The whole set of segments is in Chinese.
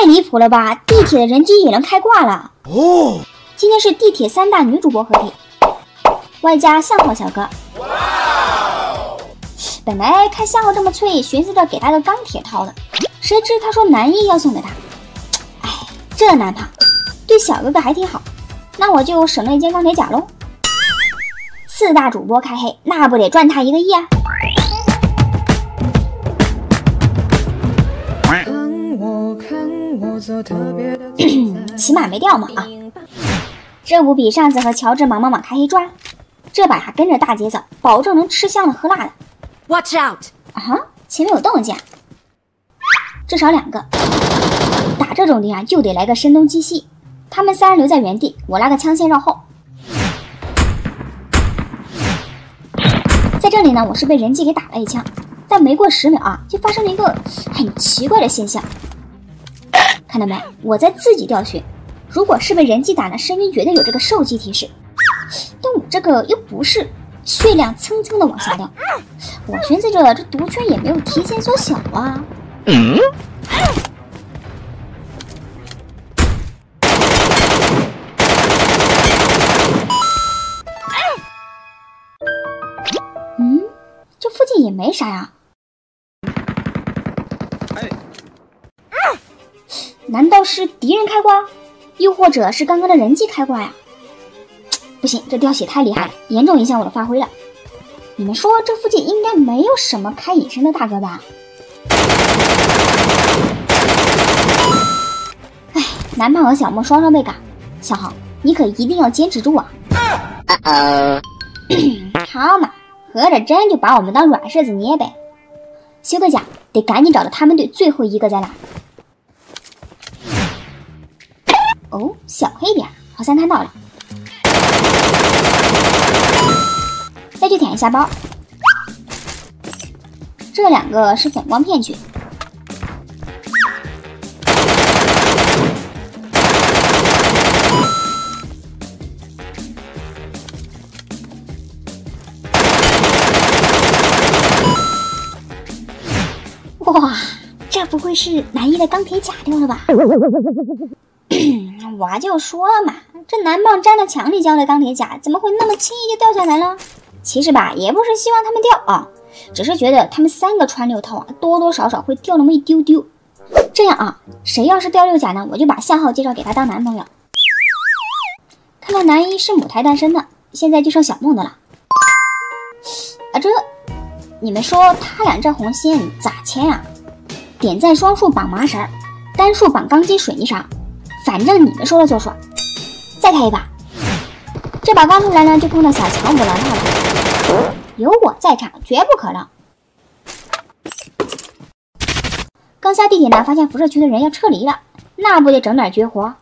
太离谱了吧！地铁的人机也能开挂了哦！今天是地铁三大女主播合体，外加向浩小哥。本来看向浩这么脆，寻思着给他个钢铁套的，谁知他说男一要送给他。哎，这男胖对小哥哥还挺好，那我就省了一件钢铁甲喽。四大主播开黑，那不得赚他一个亿啊！起码没掉嘛啊！这不比上次和乔治忙忙忙开黑赚？这把还跟着大姐走，保证能吃香的喝辣的。Watch out！啊哈，前面有动静，至少两个。打这种的啊，就得来个声东击西。他们三人留在原地，我拉个枪线绕后。在这里呢，我是被人机给打了一枪，但没过十秒啊，就发生了一个很奇怪的现象。看到没？我在自己掉血，如果是被人机打呢，身边绝对有这个受击提示，但我这个又不是，血量蹭蹭的往下掉。我寻思着，这毒圈也没有提前缩小啊。嗯。这附近也没啥呀，难道是敌人开挂，又或者是刚刚的人机开挂呀？不行，这掉血太厉害了，严重影响我的发挥了。你们说这附近应该没有什么开隐身的大哥吧？哎，南胖和小莫双双被赶，小豪，你可一定要坚持住啊！好嘛。合着真就把我们当软柿子捏呗！修个甲，得赶紧找到他们队最后一个在哪。哦，小黑点，好像看到了。再去舔一下包。这两个是反光片去。哇，这不会是男一的钢铁甲掉了吧？我就说嘛，这男棒粘在墙里交的钢铁甲，怎么会那么轻易就掉下来了？其实吧，也不是希望他们掉啊，只是觉得他们三个穿六套啊，多多少少会掉那么一丢丢。这样啊，谁要是掉六甲呢，我就把向浩介绍给他当男朋友。看到男一是母胎单身的，现在就剩小梦的了。啊，这。你们说他俩这红线咋牵啊？点赞双数绑麻绳，单数绑钢筋水泥绳，反正你们说了算。再开一把，这把刚出来呢，就碰到小强五郎他了。有我在场，绝不可能。刚下地铁呢，发现辐射区的人要撤离了，那不得整点绝活？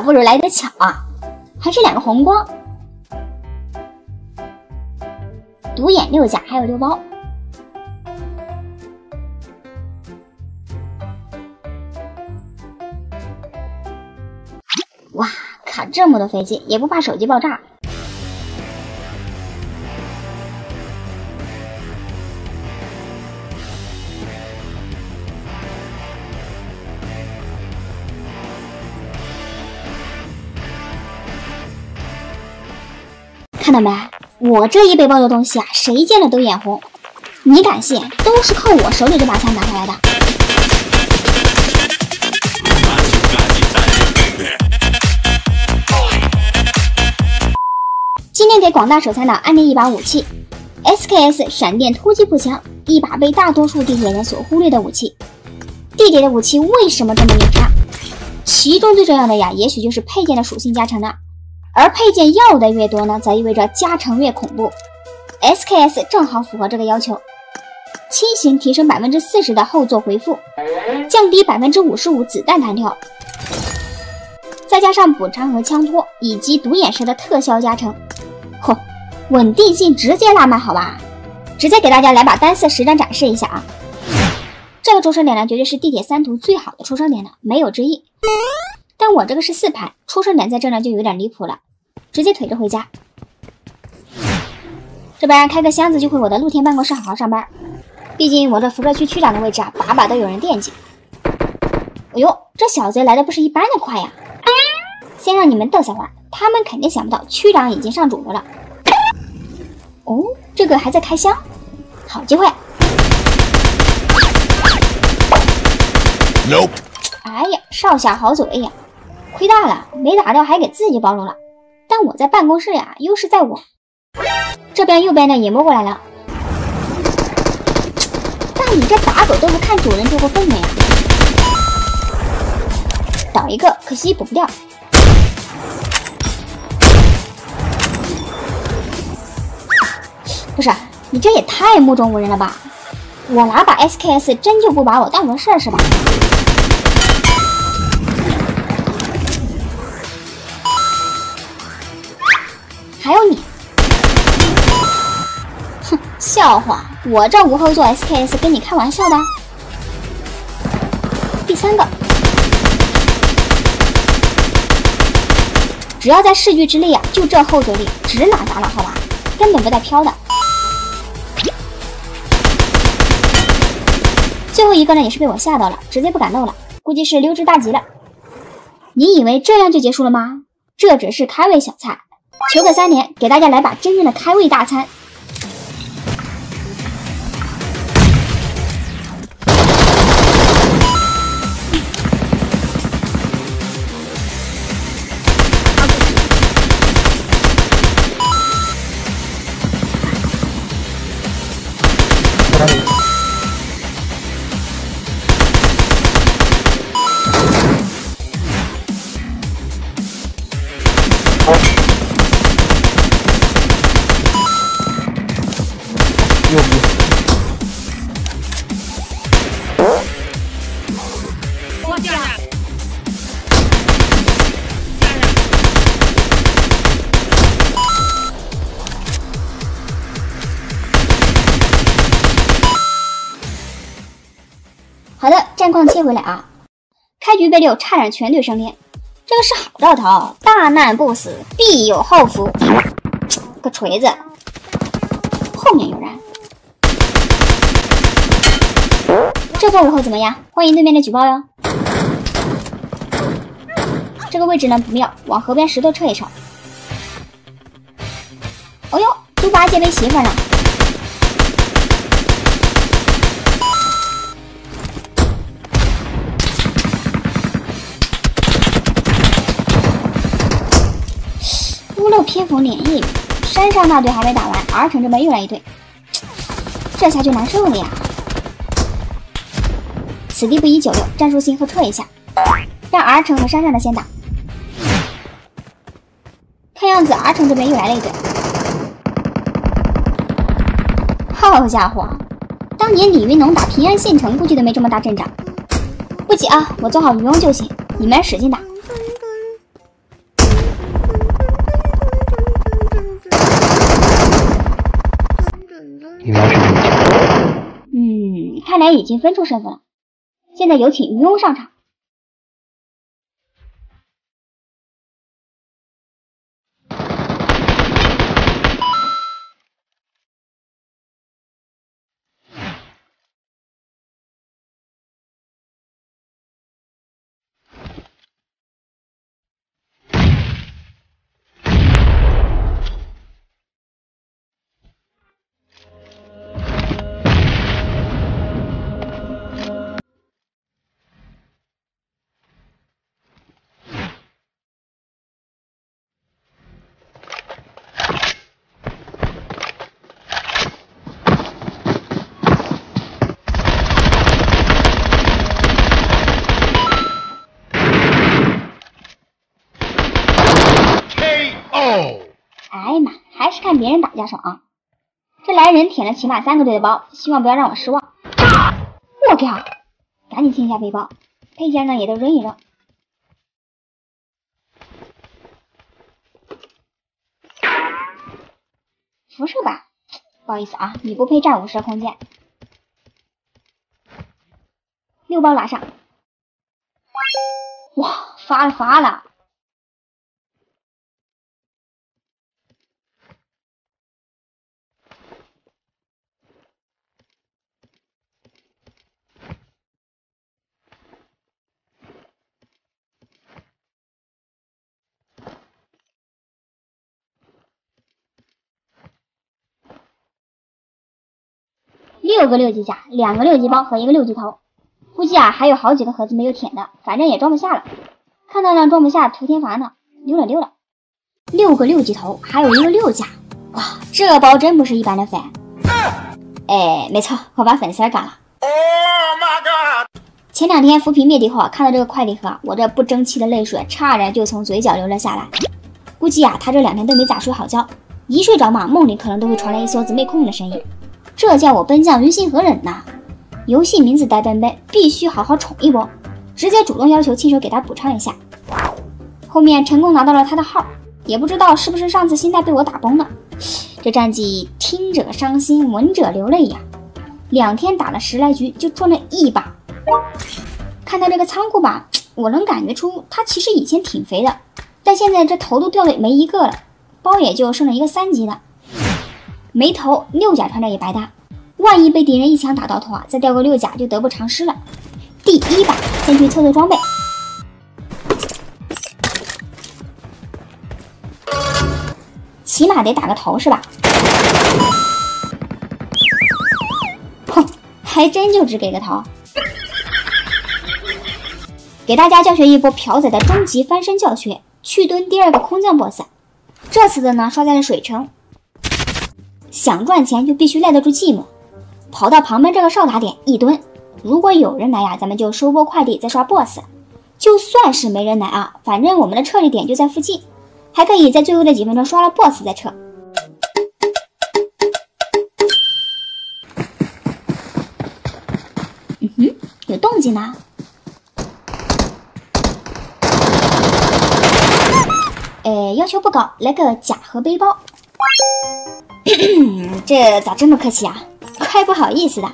不如来得巧啊，还是两个红光，独眼六甲还有六包，哇，卡这么多飞机也不怕手机爆炸。看到没？我这一背包的东西啊，谁见了都眼红。你敢信？都是靠我手里这把枪拿回来的。今天给广大手残党安利一把武器，SKS 闪电突击步枪，一把被大多数地铁人所忽略的武器。地铁的武器为什么这么牛叉？其中最重要的呀，也许就是配件的属性加成了。而配件要的越多呢，则意味着加成越恐怖。SKS 正好符合这个要求，轻型提升百分之四十的后座回复，降低百分之五十五子弹弹跳，再加上补偿和枪托以及独眼蛇的特效加成，嚯，稳定性直接拉满，好吧？直接给大家来把单色实战展示一下啊！这个出生点呢，绝对是地铁三图最好的出生点了，没有之一。但我这个是四排，出生点在这呢就有点离谱了，直接腿着回家。这边开个箱子就回我的露天办公室好好上班，毕竟我这辐射区区长的位置啊，把把都有人惦记。哎呦，这小贼来的不是一般的快呀！先让你们嘚瑟会儿，他们肯定想不到区长已经上主了了。哦，这个还在开箱，好机会！Nope。哎呀，少侠好嘴呀，亏大了，没打掉还给自己暴露了。但我在办公室呀，优势在我。这边右边的也摸过来了。但你这打狗都不看主人，就过分了呀！倒一个，可惜补不掉。不是，你这也太目中无人了吧？我拿把 SKS 真就不把我当回事是吧？还有你，哼，笑话！我这无后座 SKS 跟你开玩笑的？第三个，只要在视距之内啊，就这后坐力，直哪打哪，好吧？根本不带飘的。最后一个呢，也是被我吓到了，直接不敢露了，估计是溜之大吉了。你以为这样就结束了吗？这只是开胃小菜，求个三连，给大家来把真正的开胃大餐。牛逼好的，战况切回来啊！开局被六，差点全队升天，这个是好兆头，大难不死，必有后福。个锤子，后面有人。这波午后怎么样？欢迎对面的举报哟。这个位置呢不妙，往河边石头撤一撤。哦呦，猪八戒没媳妇了。六偏逢连夜雨，山上那队还没打完，R 城这边又来一队，这下就难受了呀！此地不宜久留，战术性后撤一下，让 R 城和山上的先打。看样子 R 城这边又来了一队，好家伙，当年李云龙打平安县城估计都没这么大阵仗。不急啊，我做好渔翁就行，你们使劲打。嗯，看来已经分出胜负了。现在有请渔翁上场。别人打架爽！这来人舔了起码三个队的包，希望不要让我失望。我靠，赶紧清一下背包，配件呢也都扔一扔。辐射吧，不好意思啊，你不配占五十空间。六包拿上，哇，发了发了！六个六级甲，两个六级包和一个六级头，估计啊还有好几个盒子没有舔的，反正也装不下了。看到了装不下，图添烦呢，溜了溜了。六个六级头，还有一个六甲，哇，这包真不是一般的粉。哎，没错，我把粉丝干了。Oh my god！前两天扶贫灭敌后，看到这个快递盒，我这不争气的泪水差点就从嘴角流了下来。估计啊，他这两天都没咋睡好觉，一睡着嘛，梦里可能都会传来一梭子妹控的声音。这叫我奔将于心何忍呐！游戏名字呆笨笨，必须好好宠一波，直接主动要求亲手给他补偿一下。后面成功拿到了他的号，也不知道是不是上次心态被我打崩了。这战绩听者伤心，闻者流泪呀！两天打了十来局就赚了一把。看到这个仓库吧，我能感觉出他其实以前挺肥的，但现在这头都掉了没一个了，包也就剩了一个三级的。没头六甲穿着也白搭，万一被敌人一枪打到头啊，再掉个六甲就得不偿失了。第一把先去测测装备，起码得打个头是吧？哼，还真就只给个头。给大家教学一波朴仔的终极翻身教学，去蹲第二个空降 BOSS。这次的呢刷在了水城。想赚钱就必须耐得住寂寞，跑到旁边这个哨塔点一蹲。如果有人来呀，咱们就收波快递再刷 BOSS。就算是没人来啊，反正我们的撤离点就在附近，还可以在最后的几分钟刷了 BOSS 再撤。嗯哼，有动静呢。哎，要求不高，来个甲和背包。这咋这么客气啊？怪不好意思的。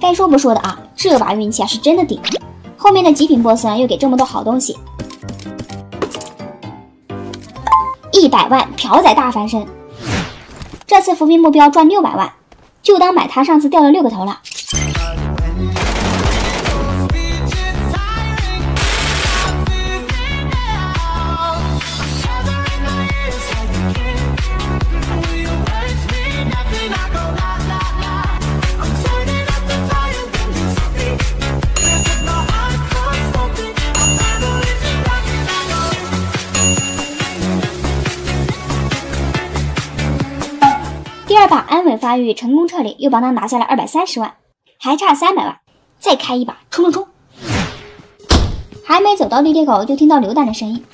该说不说的啊，这把运气啊是真的顶。后面的极品 BOSS 又给这么多好东西，一百万朴仔大翻身。这次扶贫目标赚六百万，就当买他上次掉了六个头了。发育成功撤离，又帮他拿下了二百三十万，还差三百万，再开一把，冲冲冲！还没走到地铁口，就听到榴弹的声音，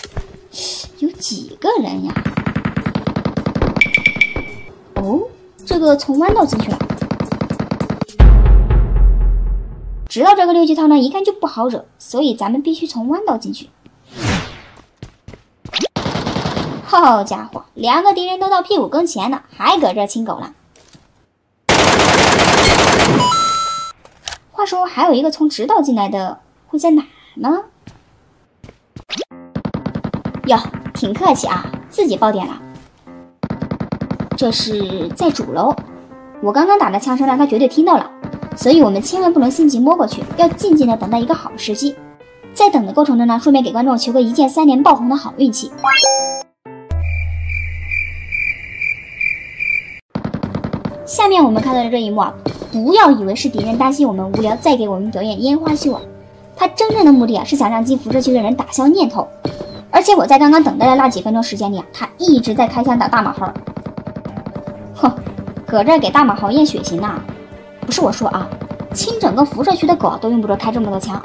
有几个人呀？哦，这个从弯道进去了。知道这个六级套呢，一看就不好惹，所以咱们必须从弯道进去。好家伙，两个敌人都到屁股跟前了，还搁这亲狗了。话说，还有一个从直道进来的，会在哪呢？哟，挺客气啊，自己爆点了。这是在主楼，我刚刚打的枪声让他绝对听到了，所以我们千万不能心急摸过去，要静静的等待一个好时机。在等的过程中呢，顺便给观众求个一键三连爆红的好运气。下面我们看到的这一幕啊，不要以为是敌人担心我们无聊，再给我们表演烟花秀啊！他真正的目的啊，是想让进辐射区的人打消念头。而且我在刚刚等待的那几分钟时间里啊，他一直在开枪打大马猴。哼，搁这给大马猴验血型呢？不是我说啊，清整个辐射区的狗都用不着开这么多枪，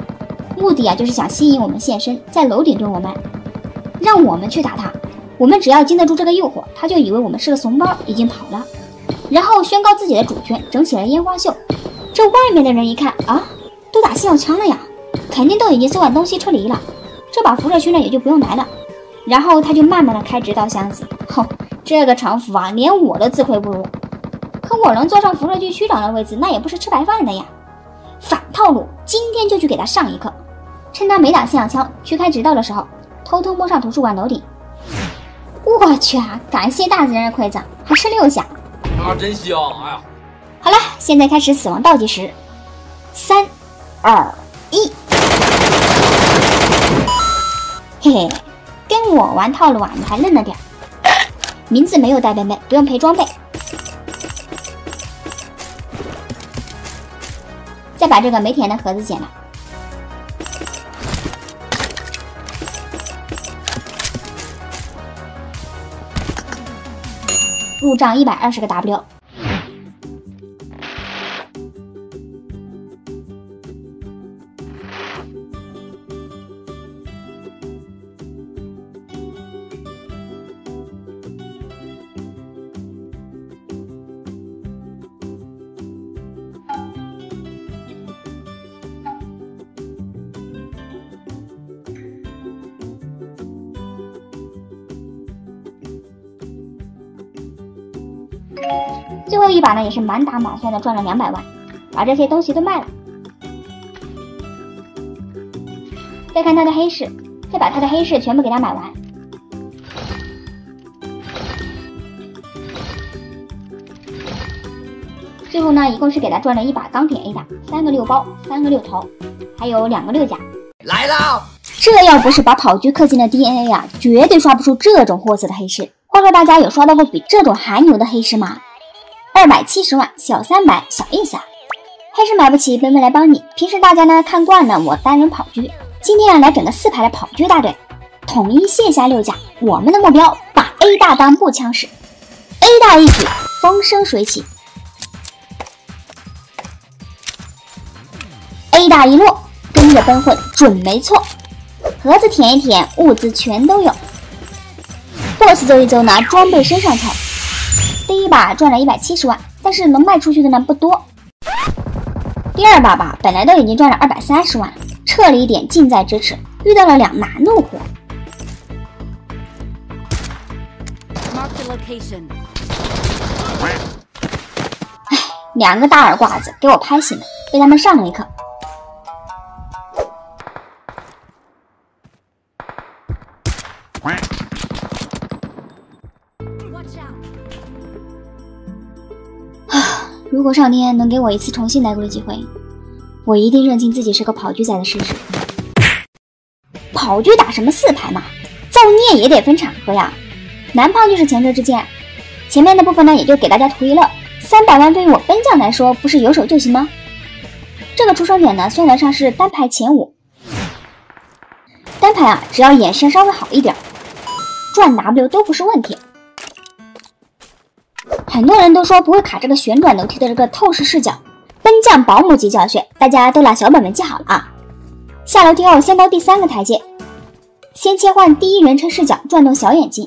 目的啊，就是想吸引我们现身，在楼顶蹲我们，让我们去打他。我们只要经得住这个诱惑，他就以为我们是个怂包，已经跑了。然后宣告自己的主权，整起了烟花秀。这外面的人一看啊，都打信号枪了呀，肯定都已经送完东西撤离了。这把辐射区呢也就不用来了。然后他就慢慢的开直道箱子。哼，这个城府啊，连我都自愧不如。可我能坐上辐射区区长的位置，那也不是吃白饭的呀。反套路，今天就去给他上一课。趁他没打信号枪去开直道的时候，偷偷摸上图书馆楼顶。我去啊！感谢大自然的馈赠，还是六下。啊，真香！哎呀，好了，现在开始死亡倒计时，三、二、一。嘿嘿，跟我玩套路啊，你还嫩了点。名字没有带贝贝不用赔装备。再把这个没填的盒子捡了。入账一百二十个 W。也是满打满算的赚了两百万，把这些东西都卖了。再看他的黑市，再把他的黑市全部给他买完。最后呢，一共是给他赚了一把钢铁 A 甲，三个六包，三个六头，还有两个六甲。来了！这要不是把跑局氪金的 DNA 啊，绝对刷不出这种货色的黑市。话说大家有刷到过比这种还牛的黑市吗？二百七十万，小三百，小意思啊！黑市买不起，本本来帮你。平时大家呢看惯了我单人跑狙，今天啊来整个四排的跑狙大队，统一卸下六甲。我们的目标把 A 大当步枪使，A 大一举，风生水起。A 大一落，跟着奔混准没错。盒子舔一舔，物资全都有。boss 走一走呢，装备身上凑。第一把赚了一百七十万，但是能卖出去的呢不多。第二把吧，本来都已经赚了二百三十万，撤离点近在咫尺，遇到了两难怒火。哎，两个大耳瓜子给我拍醒了，被他们上了一课。如果上天能给我一次重新来过的机会，我一定认清自己是个跑局仔的事实。跑局打什么四排嘛，造孽也得分场合呀。南胖就是前车之鉴，前面的部分呢也就给大家图一乐。三百万对于我奔将来说不是有手就行吗？这个出生点呢算得上是单排前五。单排啊，只要眼神稍微好一点，赚 W 都不是问题。很多人都说不会卡这个旋转楼梯的这个透视视角，奔将保姆级教学，大家都拿小本本记好了啊！下楼梯后先到第三个台阶，先切换第一人称视角，转动小眼睛。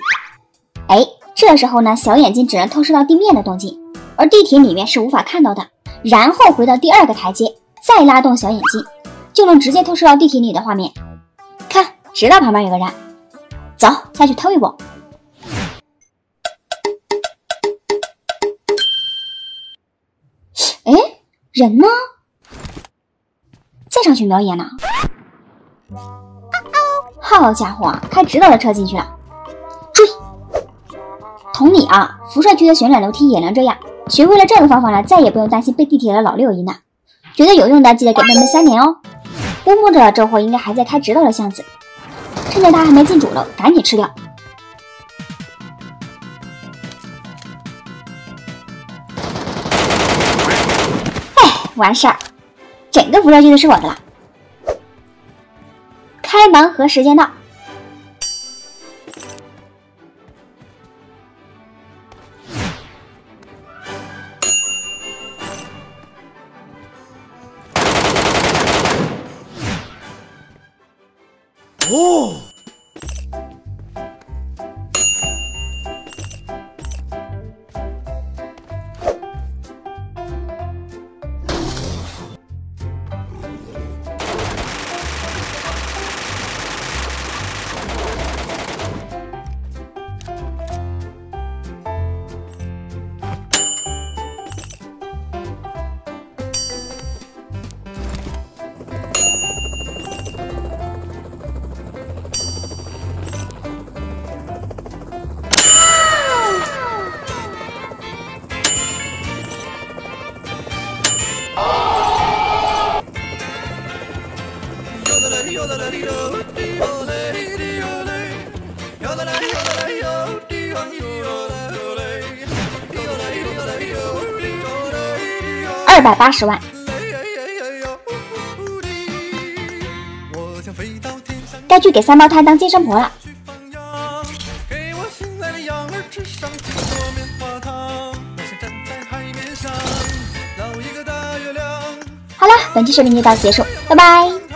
哎，这时候呢，小眼睛只能透视到地面的动静，而地铁里面是无法看到的。然后回到第二个台阶，再拉动小眼睛，就能直接透视到地铁里的画面。看，知道旁边有个人，走下去偷一波。人呢？再上去瞄一眼呢？好家伙，开直道的车进去了！追！同理啊，辐射区的旋转楼梯也能这样。学会了这个方法呢，再也不用担心被地铁的老六一难。觉得有用的，记得给妹妹三连哦。估摸着这货应该还在开直道的巷子，趁着他还没进主楼，赶紧吃掉。完事儿，整个服装区都是我的了。开盲盒时间到。哦。二百八十万。该去给三胞胎当接生婆了。好了，本期视频就到此结束，拜拜。